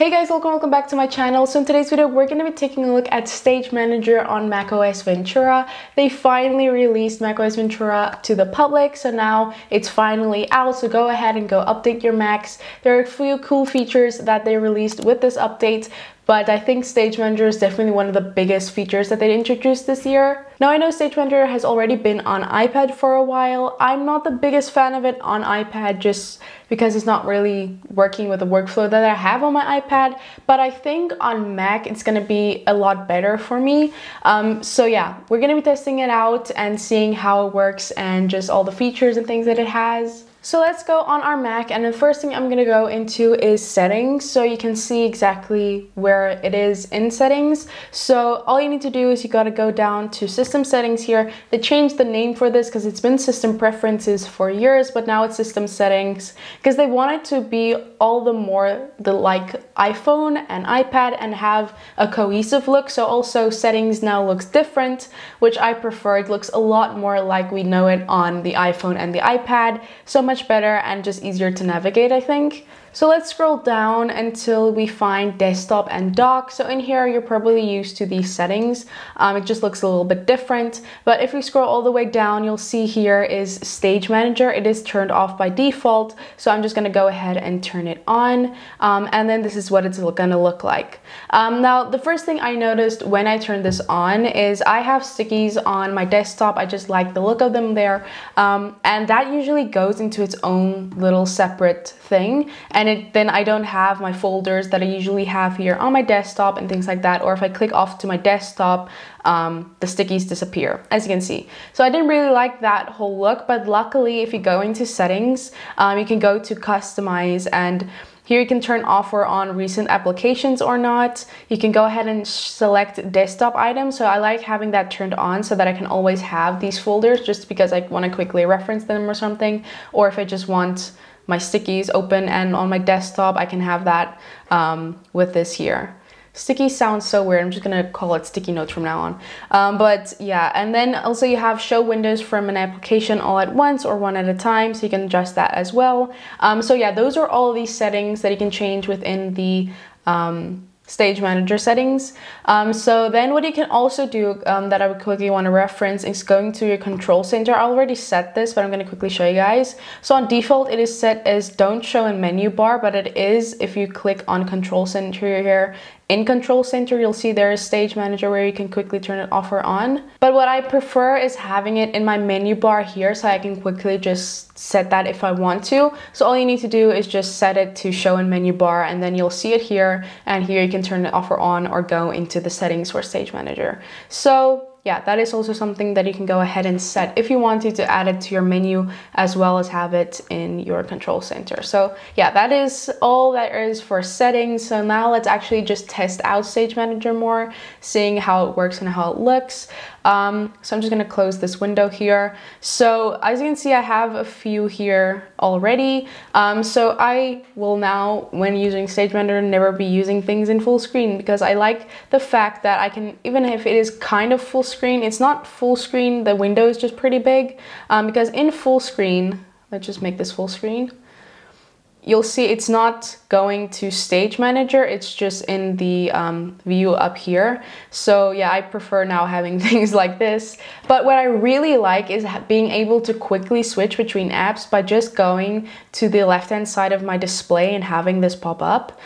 Hey guys, welcome, welcome back to my channel. So in today's video, we're going to be taking a look at Stage Manager on macOS Ventura. They finally released macOS Ventura to the public, so now it's finally out. So go ahead and go update your Macs. There are a few cool features that they released with this update, but I think Stage Manager is definitely one of the biggest features that they introduced this year. Now I know Stage Manager has already been on iPad for a while. I'm not the biggest fan of it on iPad just because it's not really working with the workflow that I have on my iPad, but I think on Mac it's gonna be a lot better for me. Um, so yeah, we're gonna be testing it out and seeing how it works and just all the features and things that it has. So let's go on our Mac and the first thing I'm going to go into is settings so you can see exactly where it is in settings. So all you need to do is you got to go down to system settings here. They changed the name for this because it's been system preferences for years but now it's system settings because they wanted to be all the more the like iPhone and iPad and have a cohesive look. So also settings now looks different which I prefer. It looks a lot more like we know it on the iPhone and the iPad. So much better and just easier to navigate, I think. So let's scroll down until we find desktop and dock. So in here, you're probably used to these settings. Um, it just looks a little bit different. But if we scroll all the way down, you'll see here is Stage Manager. It is turned off by default. So I'm just gonna go ahead and turn it on. Um, and then this is what it's gonna look like. Um, now, the first thing I noticed when I turned this on is I have stickies on my desktop. I just like the look of them there. Um, and that usually goes into its own little separate thing it, then I don't have my folders that I usually have here on my desktop and things like that or if I click off to my desktop um, the stickies disappear as you can see so I didn't really like that whole look but luckily if you go into settings um, you can go to customize and here you can turn off or on recent applications or not. You can go ahead and select desktop items. So I like having that turned on so that I can always have these folders just because I want to quickly reference them or something. Or if I just want my stickies open and on my desktop I can have that um, with this here. Sticky sounds so weird. I'm just gonna call it sticky notes from now on. Um, but yeah, and then also you have show windows from an application all at once or one at a time, so you can adjust that as well. Um, so yeah, those are all these settings that you can change within the um, stage manager settings. Um, so then what you can also do um, that I would quickly want to reference is going to your control center. I already set this, but I'm going to quickly show you guys. So on default, it is set as don't show in menu bar, but it is if you click on control center here in Control Center, you'll see there is Stage Manager where you can quickly turn it off or on. But what I prefer is having it in my menu bar here so I can quickly just set that if I want to. So all you need to do is just set it to show in menu bar and then you'll see it here and here you can turn it off or on or go into the settings for Stage Manager. So yeah, that is also something that you can go ahead and set if you wanted to add it to your menu as well as have it in your control center. So yeah, that is all there is for settings. So now let's actually just test out Stage Manager more, seeing how it works and how it looks. Um, so I'm just gonna close this window here. So as you can see, I have a few here already. Um, so I will now, when using Stage Manager, never be using things in full screen because I like the fact that I can, even if it is kind of full screen, it's not full screen, the window is just pretty big. Um, because in full screen, let's just make this full screen you'll see it's not going to stage manager it's just in the um, view up here. So yeah I prefer now having things like this. But what I really like is being able to quickly switch between apps by just going to the left hand side of my display and having this pop up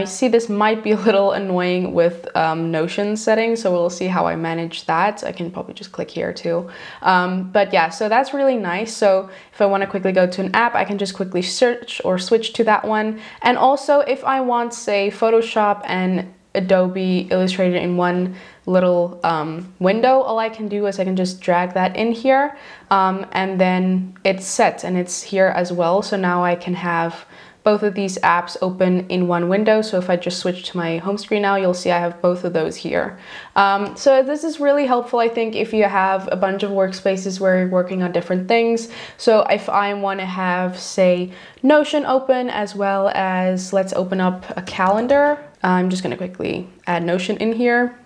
you see this might be a little annoying with um, Notion settings, so we'll see how I manage that. I can probably just click here too. Um, but yeah, so that's really nice. So if I want to quickly go to an app, I can just quickly search or switch to that one. And also if I want, say, Photoshop and Adobe Illustrator in one little um, window, all I can do is I can just drag that in here um, and then it's set and it's here as well. So now I can have both of these apps open in one window. So if I just switch to my home screen now, you'll see I have both of those here. Um, so this is really helpful, I think, if you have a bunch of workspaces where you're working on different things. So if I want to have, say, Notion open as well as let's open up a calendar. I'm just going to quickly add Notion in here.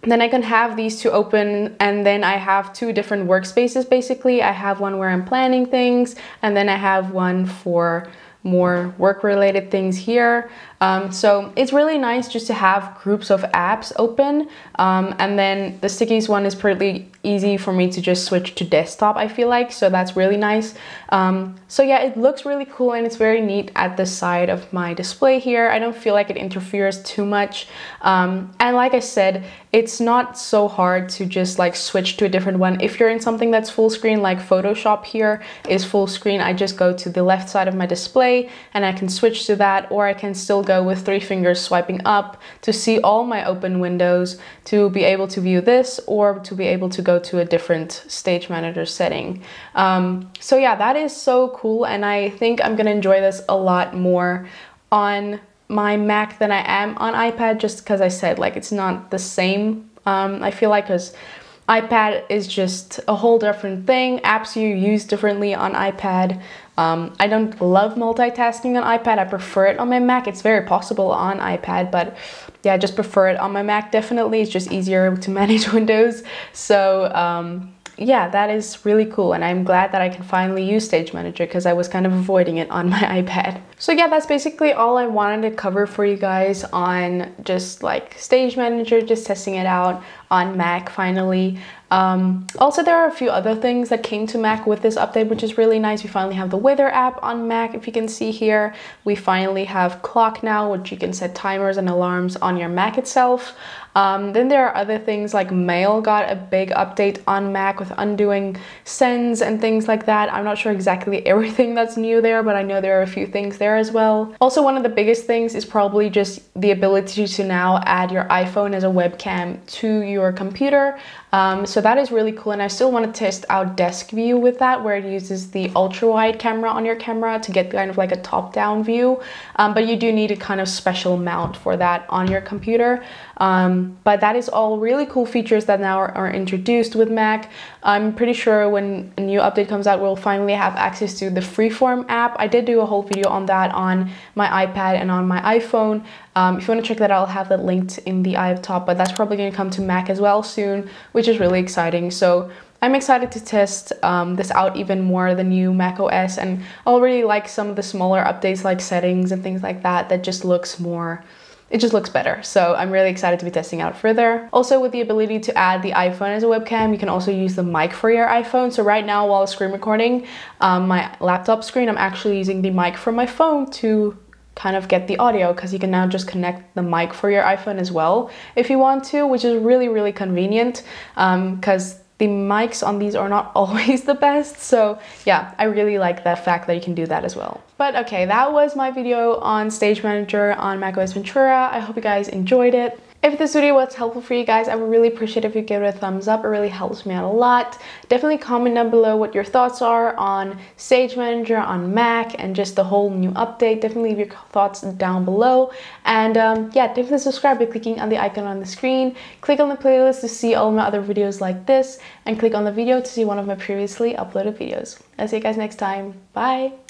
Then I can have these two open and then I have two different workspaces basically. I have one where I'm planning things and then I have one for more work related things here. Um, so it's really nice just to have groups of apps open. Um, and then the stickies one is pretty easy for me to just switch to desktop, I feel like. So that's really nice. Um, so yeah, it looks really cool and it's very neat at the side of my display here. I don't feel like it interferes too much. Um, and like I said, it's not so hard to just like switch to a different one. If you're in something that's full screen, like Photoshop here is full screen, I just go to the left side of my display and I can switch to that, or I can still go with three fingers swiping up to see all my open windows, to be able to view this, or to be able to go to a different stage manager setting. Um, so yeah, that is so cool. And I think I'm gonna enjoy this a lot more on my Mac than I am on iPad just because I said like it's not the same. Um, I feel like because iPad is just a whole different thing. Apps you use differently on iPad. Um, I don't love multitasking on iPad. I prefer it on my Mac. It's very possible on iPad, but yeah, I just prefer it on my Mac. Definitely, it's just easier to manage Windows. So um, yeah, that is really cool. And I'm glad that I can finally use Stage Manager because I was kind of avoiding it on my iPad. So yeah, that's basically all I wanted to cover for you guys on just like Stage Manager, just testing it out on Mac finally. Um, also, there are a few other things that came to Mac with this update, which is really nice. We finally have the weather app on Mac, if you can see here. We finally have clock now, which you can set timers and alarms on your Mac itself. Um, then there are other things like mail got a big update on Mac with undoing sends and things like that. I'm not sure exactly everything that's new there, but I know there are a few things there as well. Also, one of the biggest things is probably just the ability to now add your iPhone as a webcam to your computer. Um, so that is really cool and I still want to test out desk view with that where it uses the ultra wide camera on your camera to get kind of like a top down view um, but you do need a kind of special mount for that on your computer um, but that is all really cool features that now are, are, introduced with Mac. I'm pretty sure when a new update comes out we'll finally have access to the Freeform app. I did do a whole video on that on my iPad and on my iPhone um, if you want to check that out, I'll have that linked in the eye top, but that's probably going to come to Mac as well soon, which is really exciting. So I'm excited to test um, this out even more, the new Mac OS, and I already like some of the smaller updates like settings and things like that that just looks more it just looks better. So I'm really excited to be testing out further. Also with the ability to add the iPhone as a webcam, you can also use the mic for your iPhone. So right now while screen recording um, my laptop screen, I'm actually using the mic from my phone to kind of get the audio because you can now just connect the mic for your iPhone as well if you want to, which is really, really convenient because um, the mics on these are not always the best. So yeah, I really like the fact that you can do that as well. But okay, that was my video on Stage Manager on macOS Ventura. I hope you guys enjoyed it. If this video was helpful for you guys, I would really appreciate if you give it a thumbs up. It really helps me out a lot. Definitely comment down below what your thoughts are on Stage Manager on Mac and just the whole new update. Definitely leave your thoughts down below. And um, yeah, definitely subscribe by clicking on the icon on the screen. Click on the playlist to see all my other videos like this and click on the video to see one of my previously uploaded videos. I'll see you guys next time. Bye!